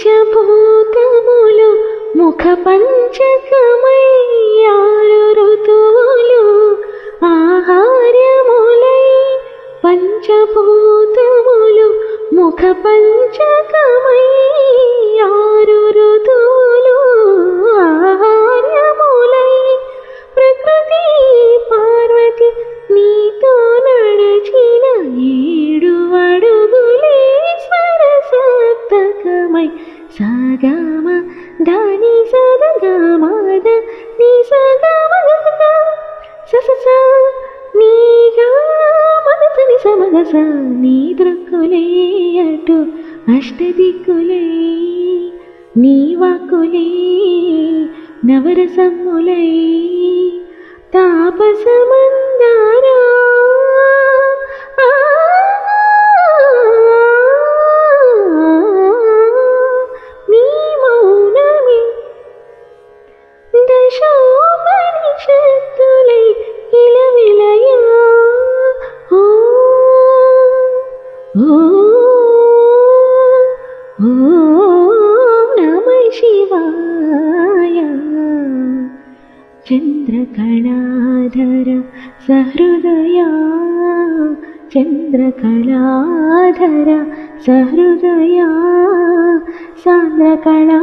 పంచభూతములు ముఖ పంచకమయ్యారు ఋతువులు ఆహార్యములై పంచభూతములు ముఖ పంచక మై సగమ దాని సదగమద నీ సగమ సస నీగా మనసని సమగస నీ దృక్కులే అటు అష్టదిక్కులే నీ వాక్కులే నవరసములై ॐ ओम शिवाय। चन्द्रकणाधर सहृदया। चन्द्रकणाधर सहृदया। सन्द्रकणा